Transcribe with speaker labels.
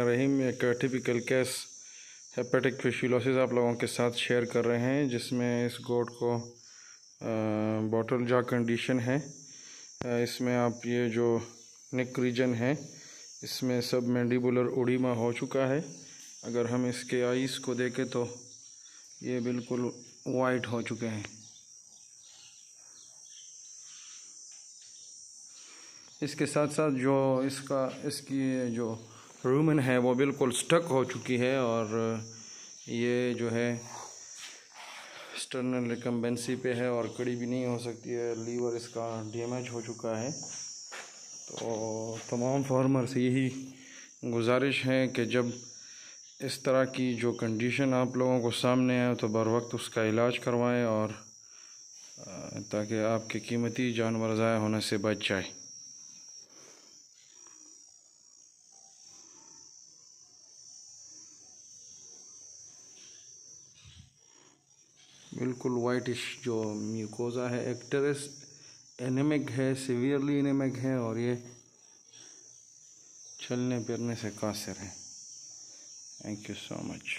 Speaker 1: रहीम, एक typical case hepatic फिशुलोसिस आप लोगों के साथ शेयर कर रहे हैं, जिसमें इस गोट को बॉटल जा कंडीशन है। इसमें आप ये जो नेक रीजन है, इसमें सब मैंडिबुलर उड़ीमा हो चुका है। अगर हम इसके आइस को देखें तो ये बिल्कुल वाइट हो चुके हैं। इसके साथ साथ जो इसका, इसकी जो रूमन है, वो बिल्कुल स्टक हो चुकी है और ये जो है एक्सटर्नल रिकम्बेंसी पे है और कड़ी भी नहीं हो सकती है। लीवर इसका डैमेज हो चुका है। तो तमाम फार्मर से यही गुजारिश है कि जब इस तरह की जो कंडीशन आप लोगों को सामने आए तो बर वक्त उसका इलाज करवाएँ और ताकि आपके कीमती जानवर ज़ाय होने से बच जाए। बिल्कुल वाइटिश जो म्यूकोज़ा है एक्टरस एनेमिक है सीवियरली एनेमिक है और ये चलने फिरने से कासर है। Thank you so much